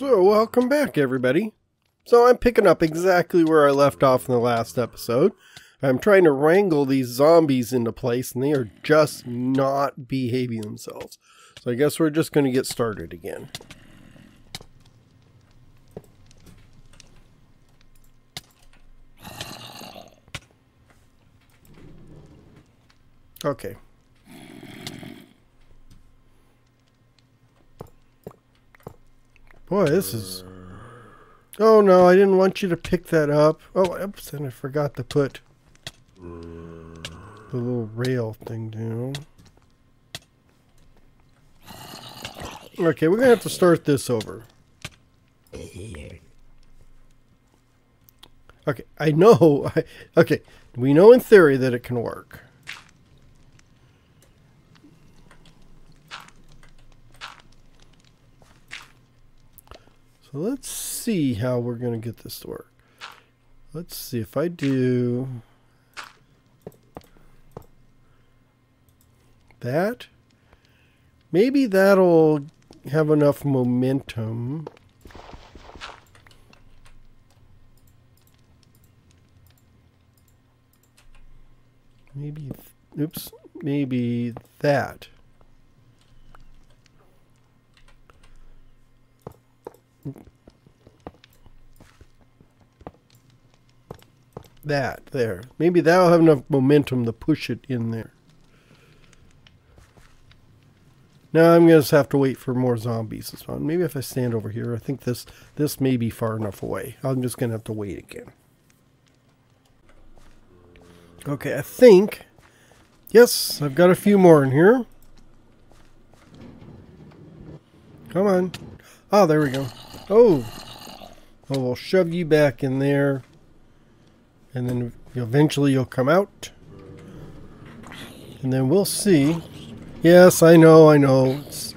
So, welcome back, everybody. So, I'm picking up exactly where I left off in the last episode. I'm trying to wrangle these zombies into place, and they are just not behaving themselves. So, I guess we're just going to get started again. Okay. Boy, this is... Oh no, I didn't want you to pick that up. Oh, oops, and I forgot to put the little rail thing down. Okay, we're going to have to start this over. Okay, I know. okay, we know in theory that it can work. So let's see how we're going to get this to work. Let's see if I do that. Maybe that'll have enough momentum. Maybe, oops, maybe that. That, there. Maybe that'll have enough momentum to push it in there. Now I'm going to have to wait for more zombies to spawn. Maybe if I stand over here, I think this this may be far enough away. I'm just going to have to wait again. Okay, I think... Yes, I've got a few more in here. Come on. Oh, there we go. Oh. Oh, we'll shove you back in there. And then eventually you'll come out. And then we'll see. Yes, I know, I know. It's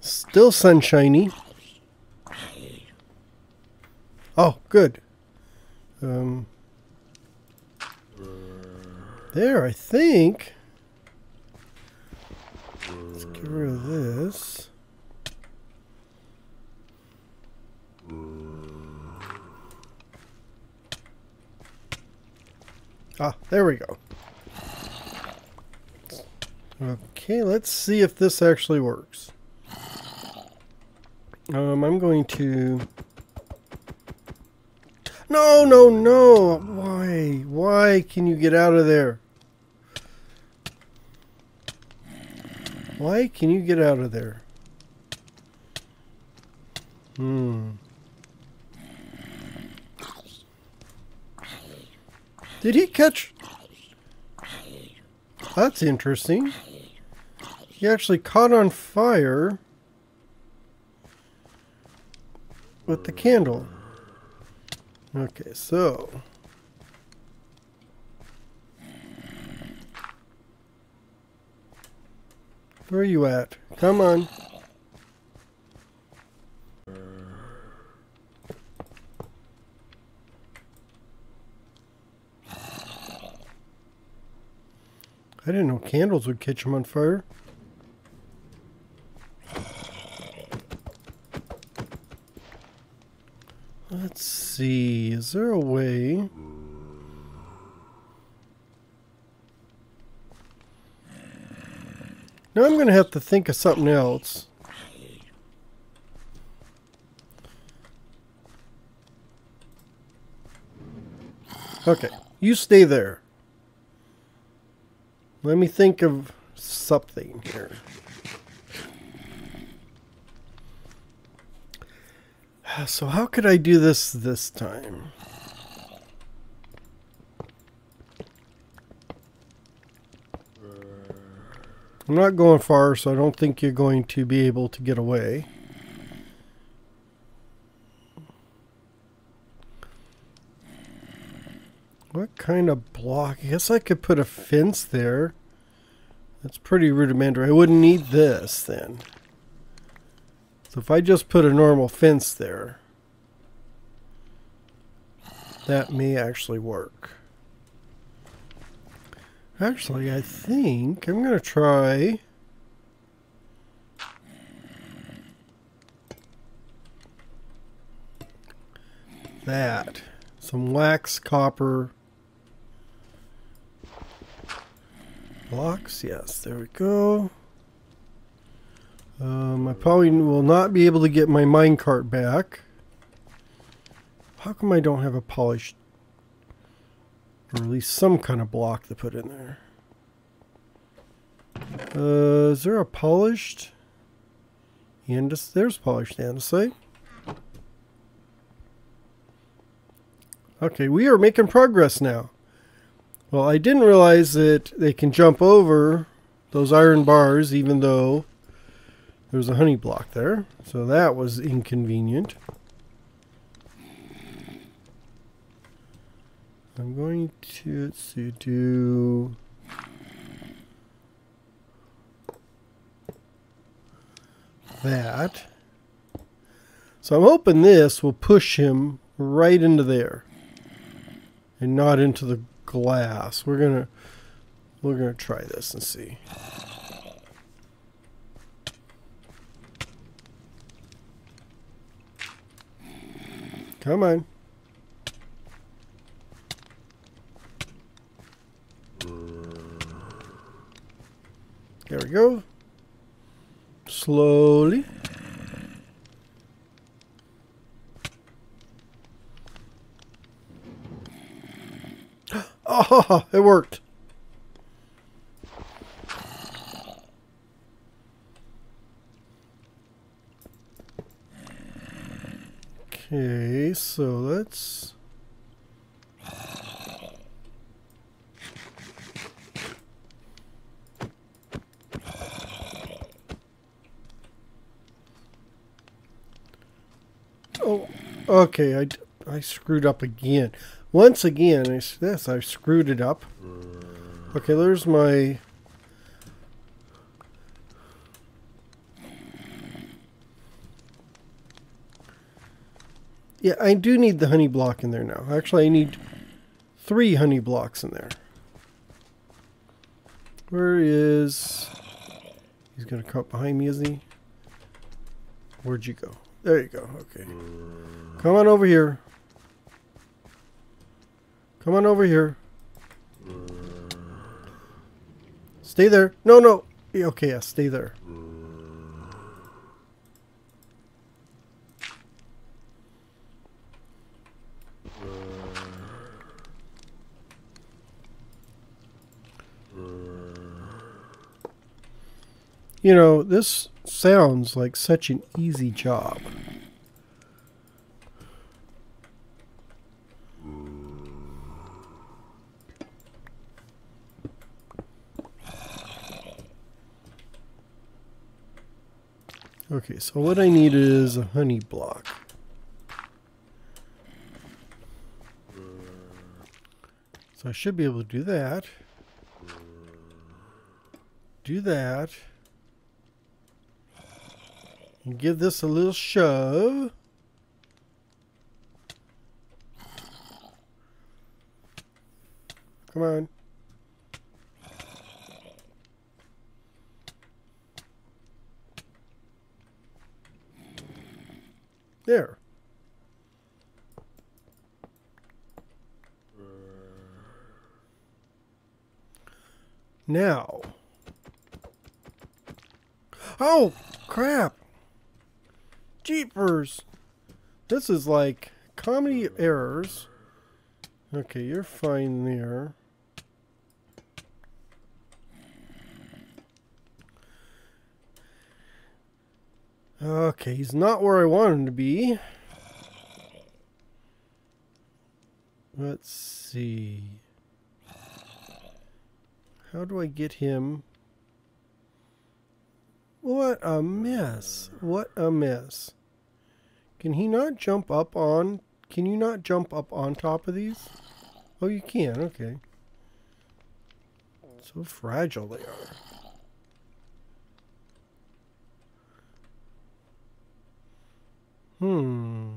still sunshiny. Oh, good. Um, there, I think. Let's get rid of this. Ah, there we go. Okay, let's see if this actually works. Um, I'm going to... No, no, no! Why? Why can you get out of there? Why can you get out of there? Hmm. Did he catch... That's interesting. He actually caught on fire with the candle. Okay, so... Where are you at? Come on. I didn't know candles would catch them on fire. Let's see, is there a way... Now I'm going to have to think of something else. Okay, you stay there. Let me think of something here. So how could I do this this time? I'm not going far, so I don't think you're going to be able to get away. What kind of block? I guess I could put a fence there. That's pretty rudimentary. I wouldn't need this then. So if I just put a normal fence there, that may actually work. Actually, I think I'm going to try... that? Some wax, copper. Blocks, yes, there we go. Um, I probably will not be able to get my minecart back. How come I don't have a polished, or at least some kind of block to put in there? Uh, is there a polished andesite? There's polished andesite. Okay, we are making progress now. Well, I didn't realize that they can jump over those iron bars even though there's a honey block there. So that was inconvenient. I'm going to, let's see, do... that. So I'm hoping this will push him right into there and not into the glass. We're gonna we're gonna try this and see. Come on. There we go. Slowly. Oh, it worked. Okay, so let's... Oh, okay, I, I screwed up again. Once again, I, this, I screwed it up. Okay, there's my... Yeah, I do need the honey block in there now. Actually, I need three honey blocks in there. Where is... He's going to come up behind me, is he? Where'd you go? There you go. Okay. Come on over here. Come on over here. Stay there. No, no. Okay, yeah, stay there. You know, this sounds like such an easy job. Okay, so what I need is a honey block. So I should be able to do that. Do that. And give this a little shove. Come on. There. Now. Oh, crap. Jeepers. This is like comedy errors. Okay, you're fine there. Okay, he's not where I want him to be. Let's see. How do I get him? What a mess. What a mess. Can he not jump up on... Can you not jump up on top of these? Oh, you can. Okay. So fragile they are. Hmm.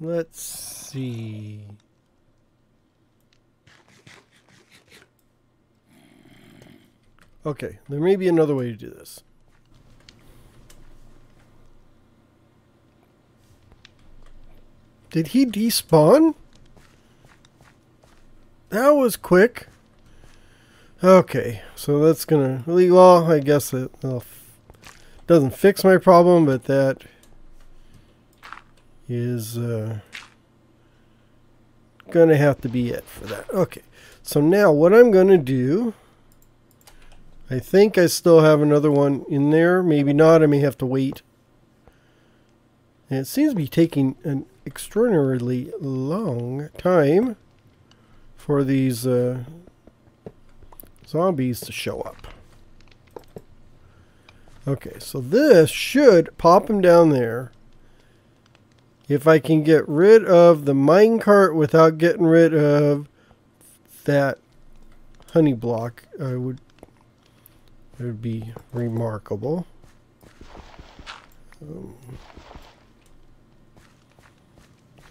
Let's see. Okay, there may be another way to do this. Did he despawn? That was quick. Okay, so that's gonna well, I guess it doesn't fix my problem, but that is uh, gonna have to be it for that. Okay, so now what I'm gonna do, I think I still have another one in there. Maybe not. I may have to wait. And it seems to be taking an extraordinarily long time for these uh, zombies to show up. Okay, so this should pop them down there. If I can get rid of the minecart without getting rid of that honey block, I would it would be remarkable. Um,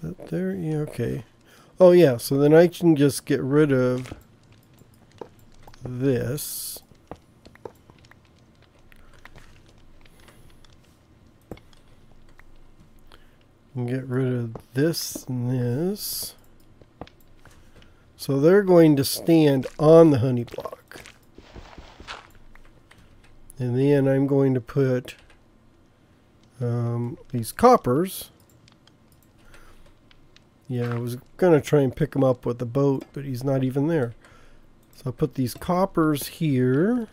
that there? Yeah, okay. Oh yeah, so then I can just get rid of this. And get rid of this and this. So they're going to stand on the honey block. And then I'm going to put um, these coppers yeah, I was going to try and pick him up with the boat, but he's not even there. So I'll put these coppers here.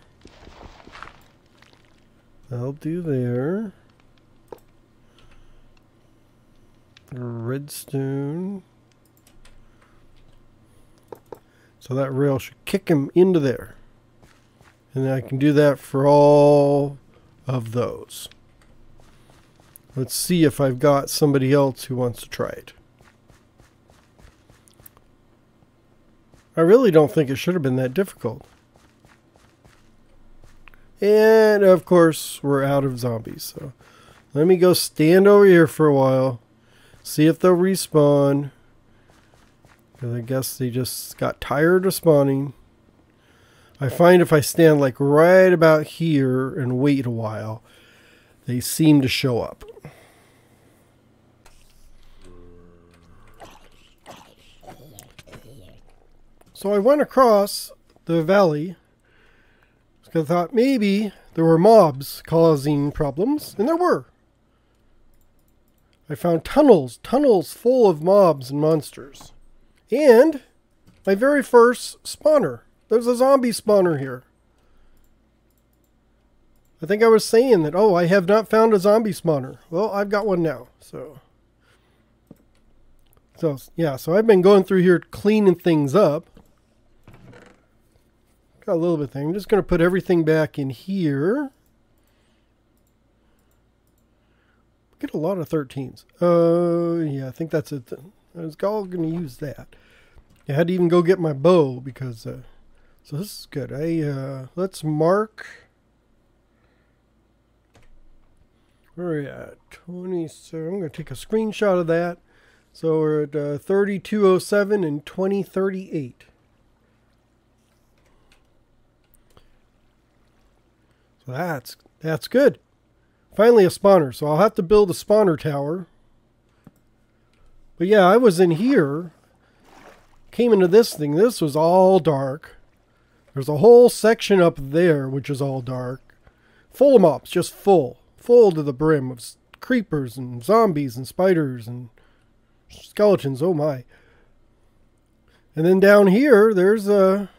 I'll do there. Redstone. So that rail should kick him into there. And I can do that for all of those. Let's see if I've got somebody else who wants to try it. I really don't think it should have been that difficult. And of course, we're out of zombies. So let me go stand over here for a while. See if they'll respawn. Because I guess they just got tired of spawning. I find if I stand like right about here and wait a while, they seem to show up. So I went across the valley because I thought maybe there were mobs causing problems, and there were. I found tunnels, tunnels full of mobs and monsters. And my very first spawner. There's a zombie spawner here. I think I was saying that, oh, I have not found a zombie spawner. Well, I've got one now, so. So, yeah, so I've been going through here cleaning things up. Got a little bit thing. I'm just going to put everything back in here. Get a lot of 13s. Uh, yeah, I think that's it. I was all going to use that. I had to even go get my bow because, uh, so this is good. I, uh, let's mark. Where are at? 27. I'm going to take a screenshot of that. So we're at uh, 3207 and 2038. That's that's good. Finally a spawner, so I'll have to build a spawner tower. But yeah, I was in here, came into this thing. This was all dark. There's a whole section up there, which is all dark. Full of mobs, just full. Full to the brim of creepers and zombies and spiders and skeletons. Oh my. And then down here, there's a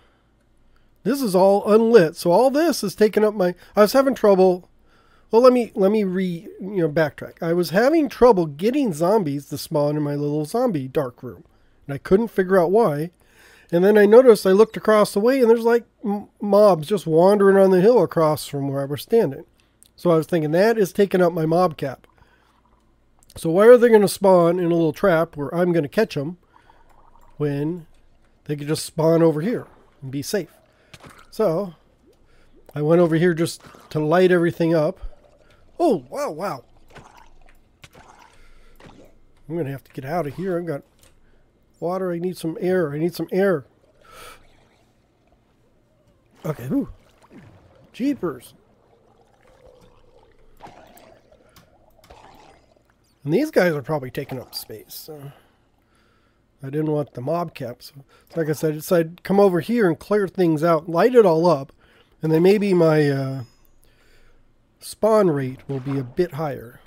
this is all unlit. So all this is taking up my I was having trouble well let me let me re you know backtrack. I was having trouble getting zombies to spawn in my little zombie dark room. And I couldn't figure out why. And then I noticed I looked across the way and there's like mobs just wandering on the hill across from where I was standing. So I was thinking that is taking up my mob cap. So why are they going to spawn in a little trap where I'm going to catch them when they could just spawn over here and be safe? So, I went over here just to light everything up. Oh, wow, wow. I'm going to have to get out of here. I've got water. I need some air. I need some air. Okay, whew. Jeepers. And these guys are probably taking up space. So I didn't want the mob caps. So like I said, I to come over here and clear things out, light it all up, and then maybe my uh, spawn rate will be a bit higher.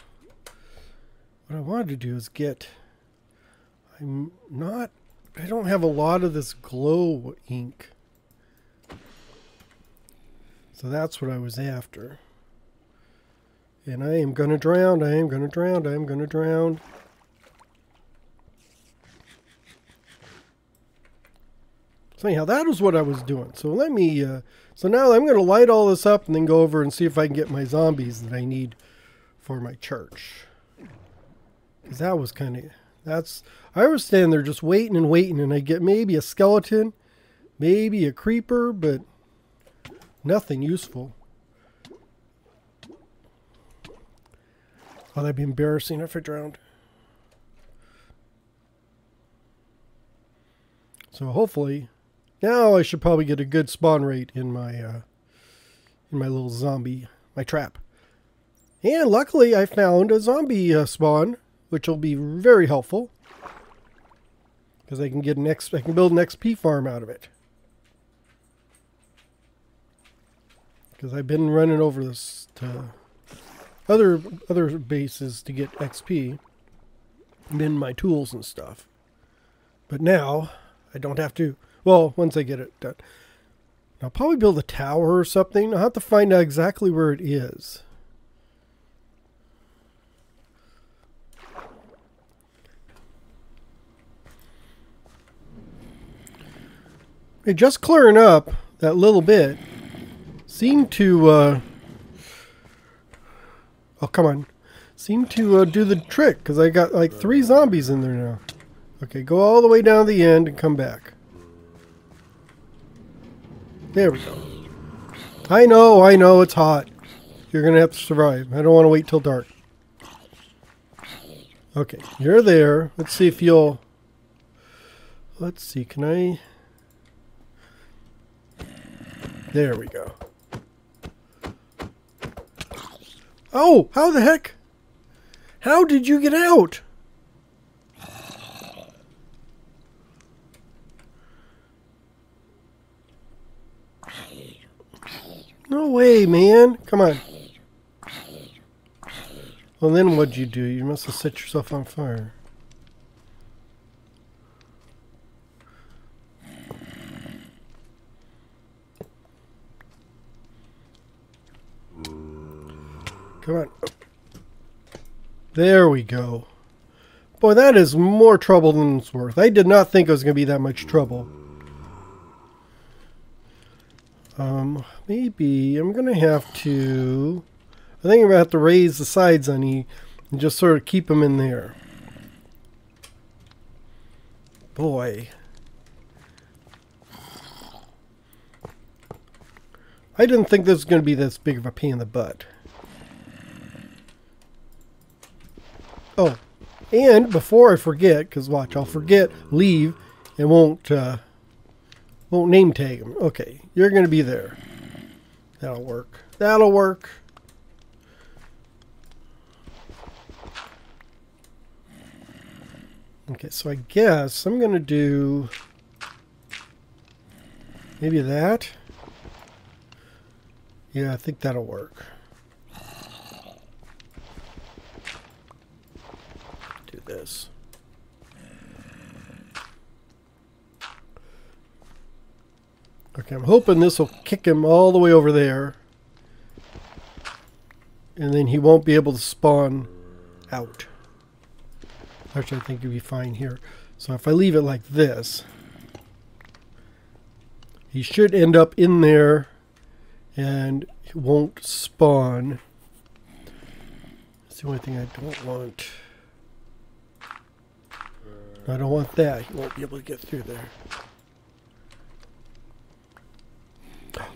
What I wanted to do is get... I'm not... I don't have a lot of this glow ink. So that's what I was after. And I am going to drown, I am going to drown, I am going to drown. So anyhow, that was what I was doing. So let me, uh, so now I'm going to light all this up and then go over and see if I can get my zombies that I need for my church. Because that was kind of, that's, I was standing there just waiting and waiting and I get maybe a skeleton, maybe a creeper, but nothing useful. Oh, that'd be embarrassing if I drowned. So hopefully now I should probably get a good spawn rate in my uh, in my little zombie, my trap. And luckily I found a zombie uh, spawn, which will be very helpful. Because I can get an X, I can build an XP farm out of it. Because I've been running over this to other other bases to get XP in my tools and stuff. But now I don't have to well, once I get it done. I'll probably build a tower or something. I'll have to find out exactly where it is. It just clearing up that little bit seemed to uh, oh come on seemed to uh, do the trick because I got like three zombies in there now okay go all the way down to the end and come back there we go. I know, I know, it's hot. You're going to have to survive. I don't want to wait till dark. Okay, you're there. Let's see if you'll... Let's see, can I... There we go. Oh, how the heck? How did you get out? No way, man. Come on. Well, then what'd you do? You must have set yourself on fire. Come on. There we go. Boy, that is more trouble than it's worth. I did not think it was going to be that much trouble. Um, maybe I'm going to have to... I think I'm going to have to raise the sides on E and just sort of keep them in there. Boy. I didn't think this was going to be this big of a pain in the butt. Oh, and before I forget, because watch, I'll forget, leave, and won't... Uh, won't name tag them. Okay, you're going to be there. That'll work. That'll work. Okay, so I guess I'm going to do maybe that. Yeah, I think that'll work. Do this. Okay, I'm hoping this will kick him all the way over there. And then he won't be able to spawn out. Actually, I think he'll be fine here. So if I leave it like this, he should end up in there and he won't spawn. That's the only thing I don't want. I don't want that. He won't be able to get through there.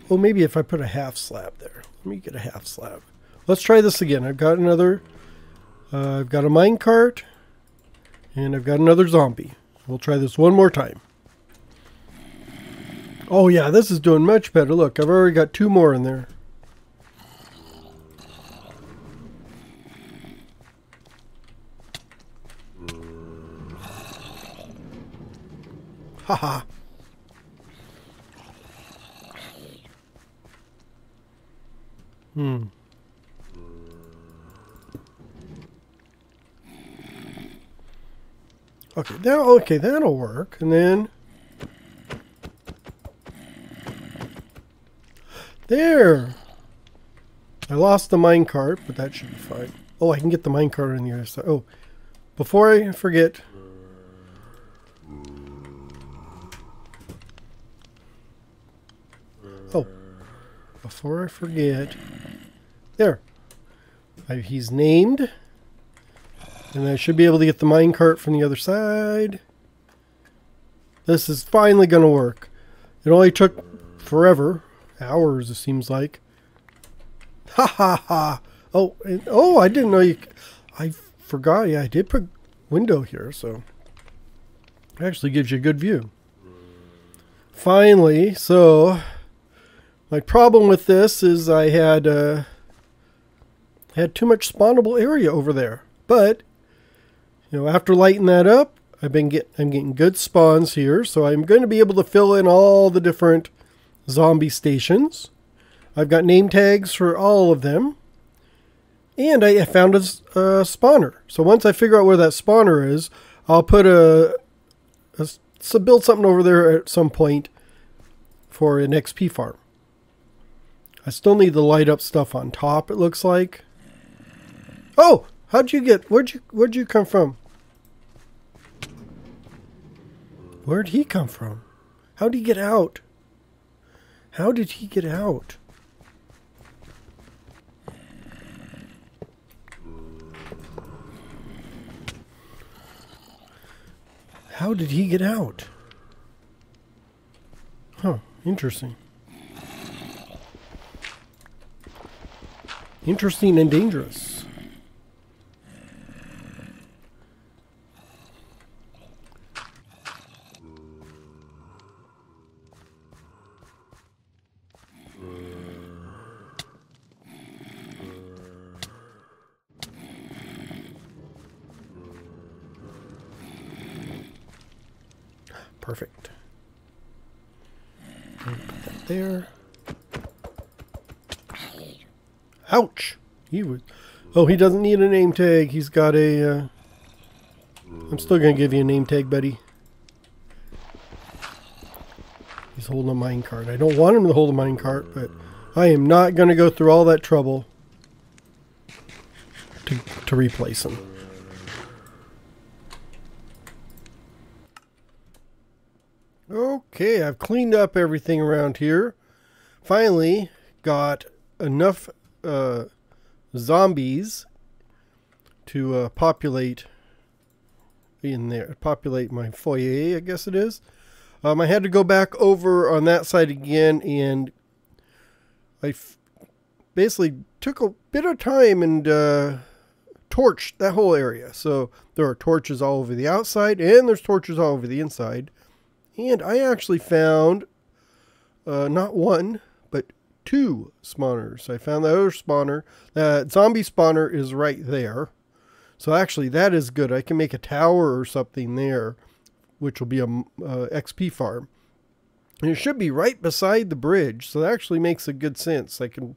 Well, maybe if I put a half slab there. Let me get a half slab. Let's try this again. I've got another... Uh, I've got a minecart. And I've got another zombie. We'll try this one more time. Oh yeah, this is doing much better. Look, I've already got two more in there. Haha. Hmm. Okay, that okay, that'll work. And then there. I lost the minecart, but that should be fine. Oh, I can get the minecart on the other side. Oh, before I forget. Oh, before I forget. There. I, he's named. And I should be able to get the minecart from the other side. This is finally going to work. It only took forever. Hours, it seems like. Ha ha ha. Oh, and, oh, I didn't know you... I forgot. Yeah, I did put window here, so... It actually gives you a good view. Finally, so... My problem with this is I had... Uh, had too much spawnable area over there. But you know, after lighting that up, I've been get I'm getting good spawns here, so I'm going to be able to fill in all the different zombie stations. I've got name tags for all of them. And I found a, a spawner. So once I figure out where that spawner is, I'll put a, a so build something over there at some point for an XP farm. I still need the light up stuff on top, it looks like. Oh, how'd you get, where'd you, where'd you come from? Where'd he come from? How'd he get out? How did he get out? How did he get out? Huh, interesting. Interesting and dangerous. Ouch! He was. Oh, he doesn't need a name tag. He's got a. Uh, I'm still gonna give you a name tag, buddy. He's holding a minecart. I don't want him to hold a minecart, but I am not gonna go through all that trouble to to replace him. Okay, I've cleaned up everything around here. Finally, got enough uh, zombies to uh, populate in there, populate my foyer, I guess it is. Um, I had to go back over on that side again, and I basically took a bit of time and uh, torched that whole area. So there are torches all over the outside, and there's torches all over the inside. And I actually found uh, not one, two spawners. I found the other spawner. That zombie spawner is right there. So actually that is good. I can make a tower or something there, which will be a uh, XP farm. And it should be right beside the bridge. So that actually makes a good sense. I can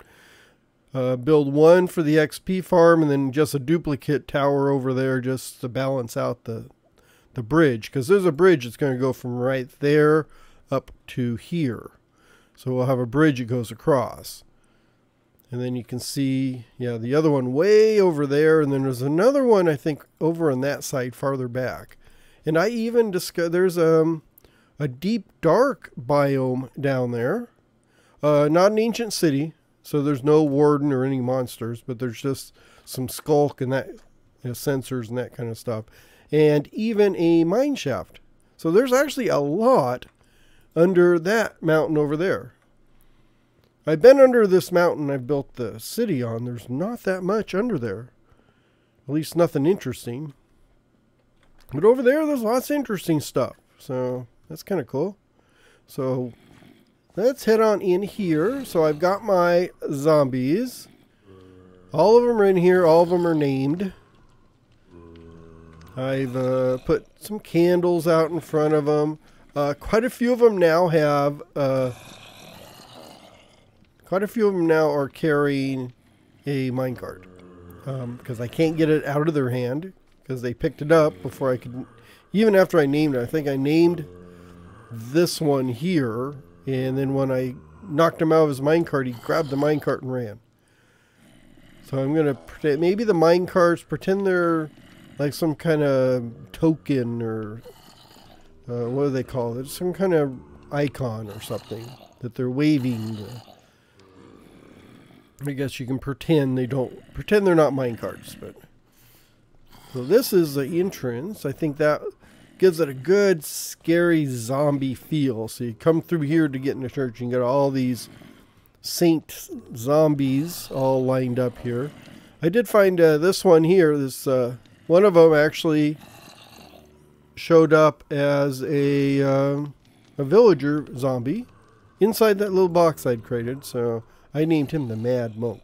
uh, build one for the XP farm and then just a duplicate tower over there just to balance out the, the bridge because there's a bridge that's going to go from right there up to here. So we'll have a bridge that goes across. And then you can see, yeah, the other one way over there. And then there's another one, I think, over on that side farther back. And I even discovered there's um, a deep, dark biome down there. Uh, not an ancient city, so there's no warden or any monsters, but there's just some sculk and that you know, sensors and that kind of stuff and even a mine shaft. So there's actually a lot under that mountain over there. I've been under this mountain I've built the city on. There's not that much under there. At least nothing interesting. But over there, there's lots of interesting stuff. So that's kind of cool. So let's head on in here. So I've got my zombies. All of them are in here. All of them are named. I've uh, put some candles out in front of them. Uh, quite a few of them now have. Uh, quite a few of them now are carrying a minecart because um, I can't get it out of their hand because they picked it up before I could. Even after I named it, I think I named this one here, and then when I knocked him out of his minecart, he grabbed the minecart and ran. So I'm gonna pretend maybe the minecarts pretend they're like some kind of token or uh, what do they call it? Some kind of icon or something that they're waving. To. I guess you can pretend they don't pretend they're not minecarts, but so this is the entrance. I think that gives it a good scary zombie feel. So you come through here to get in the church and get all these saint zombies all lined up here. I did find uh, this one here. This uh, one of them actually showed up as a uh, a villager zombie inside that little box I'd created. So I named him the Mad Monk.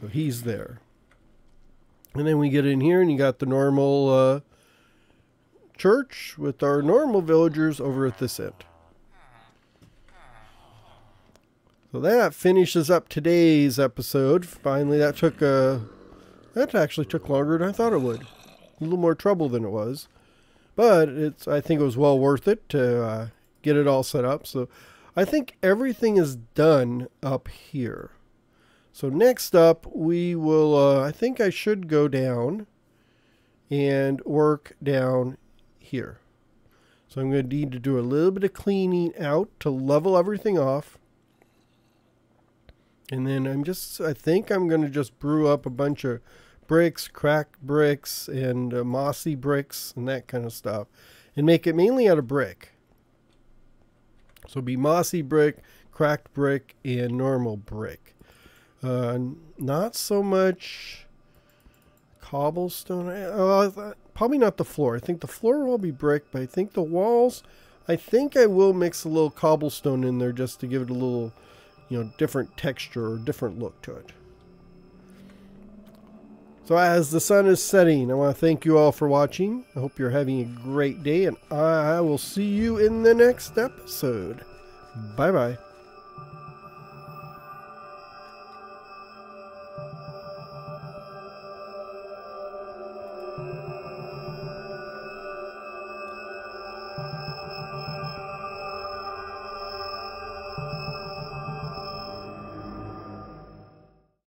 So he's there. And then we get in here and you got the normal uh, church with our normal villagers over at this end. So that finishes up today's episode. Finally, that took a uh, that actually took longer than I thought it would. A little more trouble than it was, but it's I think it was well worth it to uh, get it all set up. So I think everything is done up here. So next up, we will. Uh, I think I should go down and work down here. So I'm going to need to do a little bit of cleaning out to level everything off. And then I'm just, I think I'm going to just brew up a bunch of bricks, cracked bricks, and uh, mossy bricks, and that kind of stuff. And make it mainly out of brick. So be mossy brick, cracked brick, and normal brick. Uh, not so much cobblestone. Uh, probably not the floor. I think the floor will be brick, but I think the walls, I think I will mix a little cobblestone in there just to give it a little, you know, different texture or different look to it. So as the sun is setting, I want to thank you all for watching. I hope you're having a great day, and I will see you in the next episode. Bye-bye.